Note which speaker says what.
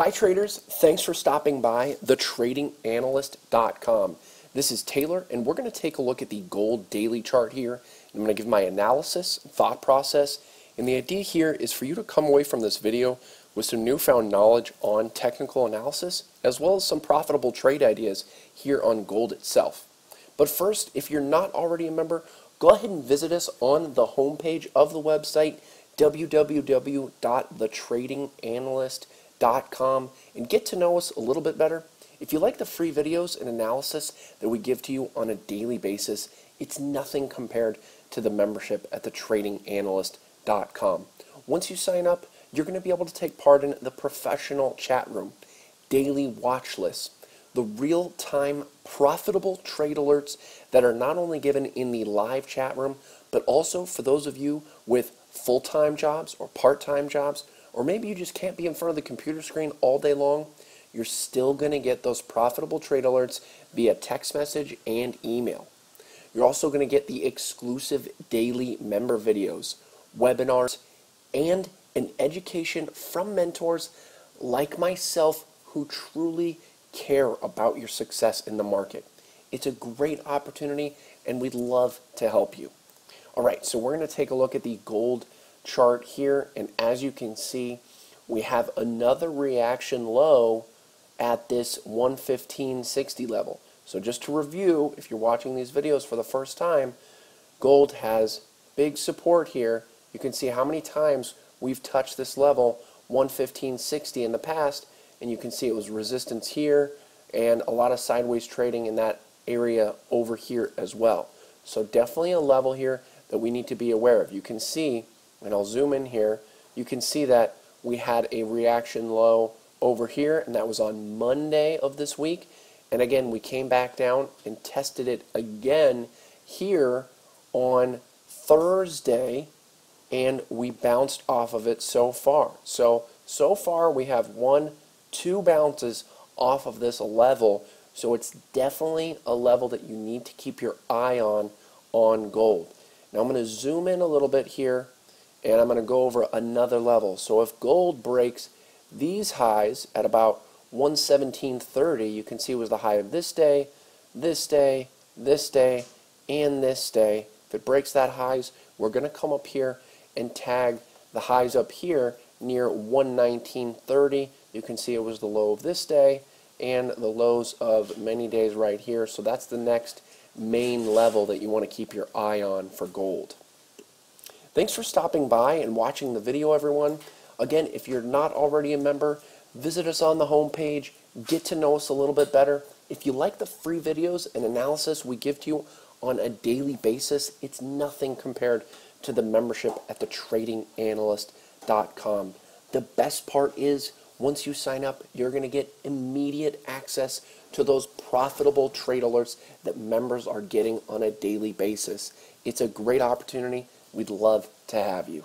Speaker 1: Hi traders, thanks for stopping by thetradinganalyst.com. This is Taylor and we're going to take a look at the gold daily chart here. I'm going to give my analysis, thought process, and the idea here is for you to come away from this video with some newfound knowledge on technical analysis as well as some profitable trade ideas here on gold itself. But first, if you're not already a member, go ahead and visit us on the homepage of the website www.thetradinganalyst.com and get to know us a little bit better. If you like the free videos and analysis that we give to you on a daily basis, it's nothing compared to the membership at thetradinganalyst.com. Once you sign up, you're going to be able to take part in the professional chat room, daily watch lists, the real-time profitable trade alerts that are not only given in the live chat room, but also for those of you with full-time jobs or part-time jobs or maybe you just can't be in front of the computer screen all day long, you're still going to get those profitable trade alerts via text message and email. You're also going to get the exclusive daily member videos, webinars, and an education from mentors like myself who truly care about your success in the market. It's a great opportunity and we'd love to help you. All right, so we're going to take a look at the gold chart here and as you can see we have another reaction low at this 115.60 level. So just to review, if you're watching these videos for the first time, gold has big support here. You can see how many times we've touched this level 115.60 in the past and you can see it was resistance here and a lot of sideways trading in that area over here as well. So definitely a level here that we need to be aware of. You can see and I'll zoom in here, you can see that we had a reaction low over here, and that was on Monday of this week. And again, we came back down and tested it again here on Thursday, and we bounced off of it so far. So, so far we have one, two bounces off of this level. So it's definitely a level that you need to keep your eye on on gold. Now I'm going to zoom in a little bit here and I'm going to go over another level. So if gold breaks these highs at about 117.30, you can see it was the high of this day, this day, this day, and this day. If it breaks that highs, we're going to come up here and tag the highs up here near 119.30. You can see it was the low of this day and the lows of many days right here. So that's the next main level that you want to keep your eye on for gold. Thanks for stopping by and watching the video, everyone. Again, if you're not already a member, visit us on the homepage, get to know us a little bit better. If you like the free videos and analysis we give to you on a daily basis, it's nothing compared to the membership at thetradinganalyst.com. The best part is once you sign up, you're going to get immediate access to those profitable trade alerts that members are getting on a daily basis. It's a great opportunity We'd love to have you.